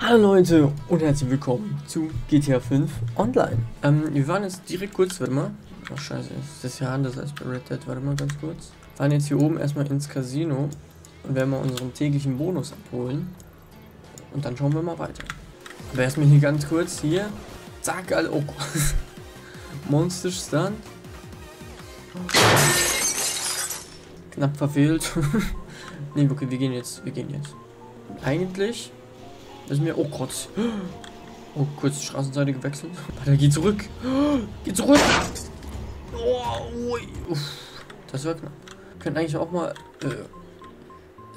Hallo Leute und herzlich willkommen zu GTA 5 Online. Ähm, wir waren jetzt direkt kurz, warte mal. Ach scheiße, ist das ja anders als bei Red Dead, warte mal ganz kurz. Wir waren jetzt hier oben erstmal ins Casino und werden mal unseren täglichen Bonus abholen. Und dann schauen wir mal weiter. Aber erstmal hier ganz kurz, hier. Zack, alle, oh. Monster Stand. Knapp verfehlt. nee, okay, wir gehen jetzt, wir gehen jetzt. Eigentlich ist mir, oh Gott. Oh, kurz die Straßenseite gewechselt. Warte, geh zurück. Geh zurück. Oh, ui. Das war knapp. Wir können eigentlich auch mal äh,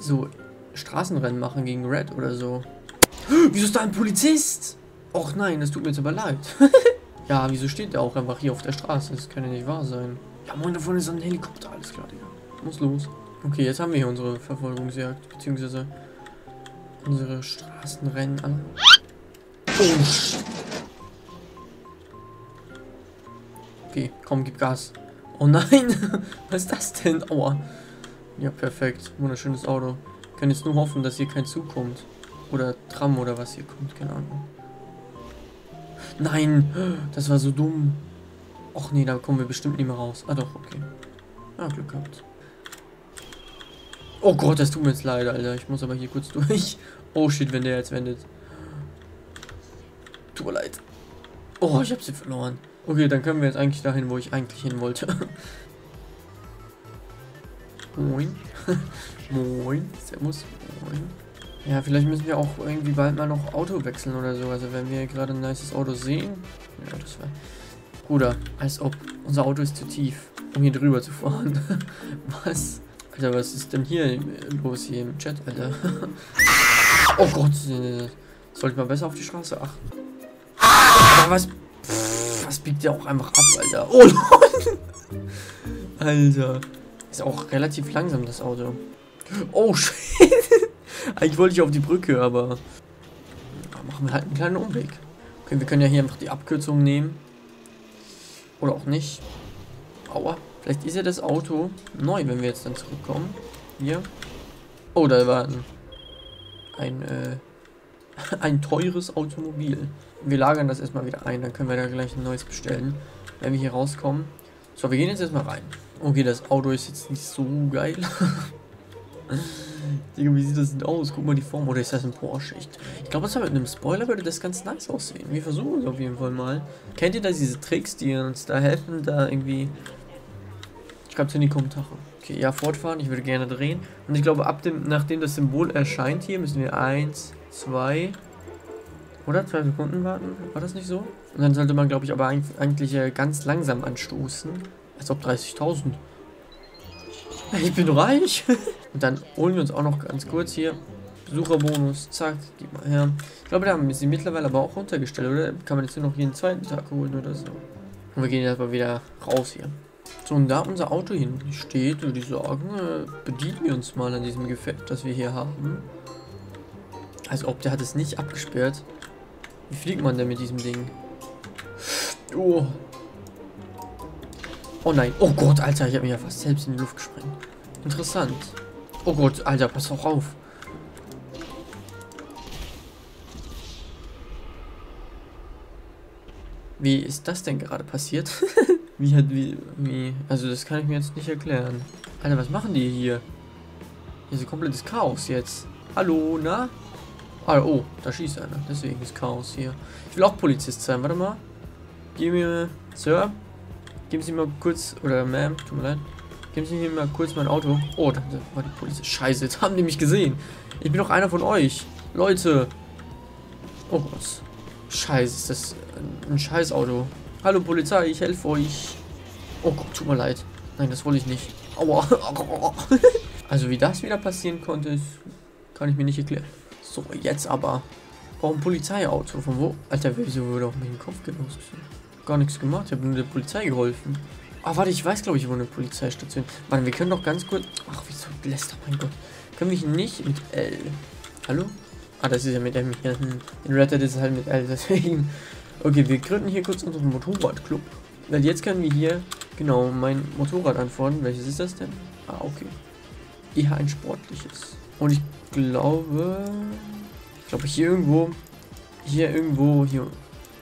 so Straßenrennen machen gegen Red oder so. Wieso ist da ein Polizist? Och nein, das tut mir jetzt aber leid. ja, wieso steht der auch einfach hier auf der Straße? Das kann ja nicht wahr sein. Ja, moin, da vorne ist ein Helikopter. Alles klar, Digga. Muss los. Okay, jetzt haben wir hier unsere Verfolgungsjagd, beziehungsweise unsere Straßenrennen an. Oh, Okay, komm, gib Gas. Oh nein! Was ist das denn? Aua. Ja, perfekt. Wunderschönes Auto. Wir können jetzt nur hoffen, dass hier kein Zug kommt. Oder Tram oder was hier kommt, keine Ahnung. Nein! Das war so dumm. Och nee, da kommen wir bestimmt nicht mehr raus. Ah doch, okay. Ah, Glück gehabt. Oh Gott, das tut mir jetzt leid, Alter. Ich muss aber hier kurz durch. Oh shit, wenn der jetzt wendet. Tut mir leid. Oh, ich habe sie verloren. Okay, dann können wir jetzt eigentlich dahin, wo ich eigentlich hin wollte. Moin. Moin. Servus. Moin. Ja, vielleicht müssen wir auch irgendwie bald mal noch Auto wechseln oder so. Also wenn wir gerade ein nices Auto sehen. Ja, das war... Bruder, als ob unser Auto ist zu tief, um hier drüber zu fahren. Was? Alter, was ist denn hier los hier im Chat, Alter? oh Gott, sollte mal besser auf die Straße achten. Aber was, pff, was biegt der auch einfach ab, Alter? Oh Leute! Alter. Ist auch relativ langsam, das Auto. Oh, shit. Eigentlich wollte ich auf die Brücke, aber machen wir halt einen kleinen Umweg. Okay, wir können ja hier einfach die Abkürzung nehmen. Oder auch nicht. Aua. Vielleicht ist ja das Auto neu, wenn wir jetzt dann zurückkommen. Hier. Oh, da war ein, ein, äh, ein teures Automobil. Wir lagern das erstmal wieder ein, dann können wir da gleich ein neues bestellen, wenn wir hier rauskommen. So, wir gehen jetzt erstmal rein. Okay, das Auto ist jetzt nicht so geil. Digga, wie sieht das denn aus? Guck mal die Form. Oder ist das ein Porsche? Ich, ich glaube, mit einem Spoiler würde das ganz nice aussehen. Wir versuchen es auf jeden Fall mal. Kennt ihr da diese Tricks, die uns da helfen, da irgendwie Schreibt es in die Kommentare. Okay, ja, fortfahren. Ich würde gerne drehen. Und ich glaube, ab dem, nachdem das Symbol erscheint hier, müssen wir eins, zwei oder zwei Sekunden warten. War das nicht so? Und dann sollte man, glaube ich, aber eigentlich ganz langsam anstoßen. Als ob 30.000. Ich bin reich. Und dann holen wir uns auch noch ganz kurz hier Besucherbonus. Zack, gib mal her. Ich glaube, da haben sie mittlerweile aber auch runtergestellt, oder? Kann man jetzt nur noch jeden zweiten Tag holen oder so. Und wir gehen jetzt mal wieder raus hier. So, und da unser Auto hin steht, würde ich sagen, äh, bedienen wir uns mal an diesem Gefährt, das wir hier haben. Also ob der hat es nicht abgesperrt. Wie fliegt man denn mit diesem Ding? Oh. Oh nein. Oh Gott, Alter, ich habe mich ja fast selbst in die Luft gesprengt. Interessant. Oh Gott, Alter, pass doch auf. Wie ist das denn gerade passiert? Wie hat, wie, wie, also das kann ich mir jetzt nicht erklären. Alter, was machen die hier? Hier ist ein komplettes Chaos jetzt. Hallo, na? Ah, oh, da schießt einer. Deswegen ist Chaos hier. Ich will auch Polizist sein. Warte mal. Gib mir, Sir, geben Sie mal kurz, oder Ma'am, tut mir leid. Geben Sie mir mal kurz mein Auto. Oh, da war die Polizei. Scheiße, jetzt haben die mich gesehen. Ich bin doch einer von euch. Leute. Oh Gott. Scheiße, ist das ein, Scheißauto. Hallo Polizei, ich helfe euch. Oh Gott, tut mir leid. Nein, das wollte ich nicht. Aua. also wie das wieder passieren konnte, kann ich mir nicht erklären. So, jetzt aber. Warum Polizeiauto? Von wo? Alter, wieso wurde mit dem Kopf gelost? Gar nichts gemacht. Ich habe nur der Polizei geholfen. Ah, warte, ich weiß, glaube ich, wo eine Polizeistation. Warte, wir können doch ganz kurz... Ach, wieso lässt mein Gott. Können wir nicht mit L... Hallo? Ah, das ist ja mit M hier. In Red Dead ist es halt mit L, deswegen... Okay, wir gründen hier kurz unseren Motorradclub. Weil jetzt können wir hier, genau, mein Motorrad antworten. Welches ist das denn? Ah, okay. Eher ein sportliches. Und ich glaube, ich glaube hier irgendwo hier irgendwo, hier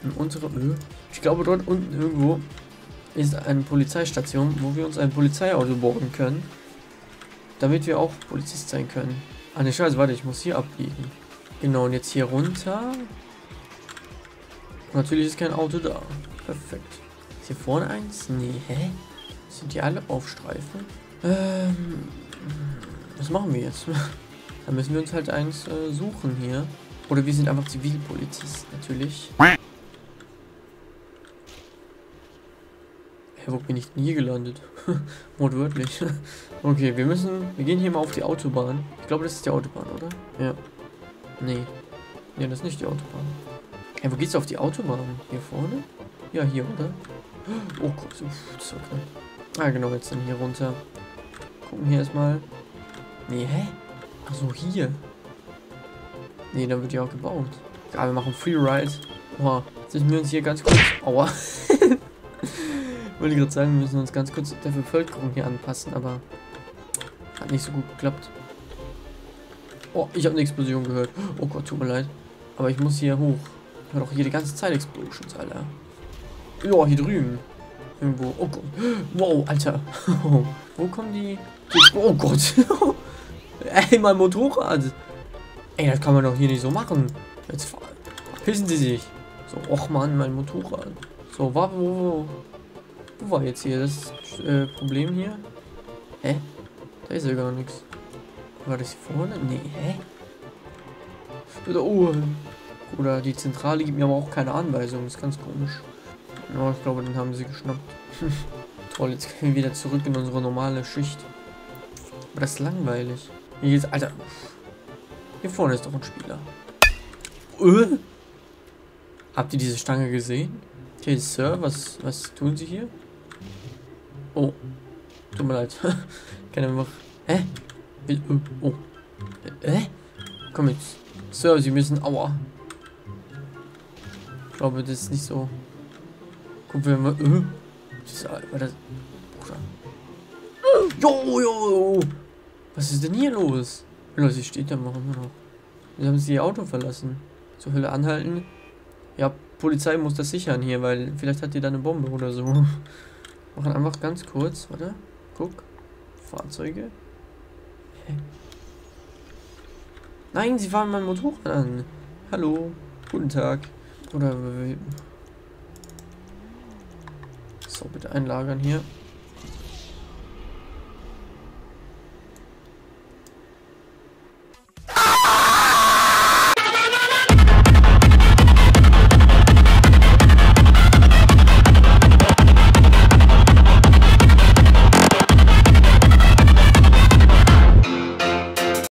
im unteren, ich glaube dort unten irgendwo ist eine Polizeistation, wo wir uns ein Polizeiauto borgen können, damit wir auch Polizist sein können. Ah ne, scheiße, warte, ich muss hier abbiegen. Genau, und jetzt hier runter. Natürlich ist kein Auto da. Perfekt. Ist hier vorne eins? Nee, hä? Sind die alle auf Streifen? Ähm, was machen wir jetzt? Da müssen wir uns halt eins äh, suchen hier. Oder wir sind einfach Zivilpolizist, natürlich. Hä, wo bin ich denn hier gelandet? Wortwörtlich. okay, wir müssen... Wir gehen hier mal auf die Autobahn. Ich glaube, das ist die Autobahn, oder? Ja. Nee. Nee, das ist nicht die Autobahn. Hey, wo geht's auf die Autobahn? Hier vorne? Ja, hier, oder? Oh Gott, uff, das war knapp. Ah, genau, jetzt dann hier runter. Gucken hier erstmal. Nee, hä? Achso, hier. Nee, da wird ja auch gebaut. Ja, wir machen Freeride. Oha, müssen wir uns hier ganz kurz... Aua. Wollte gerade sagen, wir müssen uns ganz kurz der Bevölkerung hier anpassen, aber hat nicht so gut geklappt. Oh, ich habe eine Explosion gehört. Oh Gott, tut mir leid. Aber ich muss hier hoch. Ich höre doch hier die ganze Zeit Explosions, Alter. Ja, hier drüben. Irgendwo. Oh Gott. Wow, Alter. Wo kommen die... Oh Gott. Ey, mein Motorrad. Ey, das kann man doch hier nicht so machen. Jetzt verpissen sie sich. So, och man, mein Motorrad. So, war, wo, wo, wo war jetzt hier das äh, Problem hier? Hä? Da ist ja gar nichts. War das hier vorne? Nee, hä? Oder, oh, oder die Zentrale gibt mir aber auch keine Anweisung. Ist ganz komisch. Ja, ich glaube, den haben sie geschnappt. Toll, jetzt können wir wieder zurück in unsere normale Schicht. Aber das ist langweilig. Hier ist, Alter. Hier vorne ist doch ein Spieler. Äh? Habt ihr diese Stange gesehen? Okay, Sir, was, was tun Sie hier? Oh. Tut mir leid. Kann einfach. Hä? Oh. Hä? Komm jetzt. Sir, Sie müssen. Aua. Ich glaube, das ist nicht so. Guck, wenn wir. Äh? Das war das. Bruder. Jo, jo. Was ist denn hier los? Leute, sie steht da mal immer noch. Wie haben sie ihr Auto verlassen? Zur Hölle anhalten. Ja, Polizei muss das sichern hier, weil vielleicht hat die da eine Bombe oder so. Machen einfach ganz kurz, warte. Guck. Fahrzeuge. Nein, sie fahren mein Motorrad an. Hallo. Guten Tag. Oder... So, bitte einlagern hier.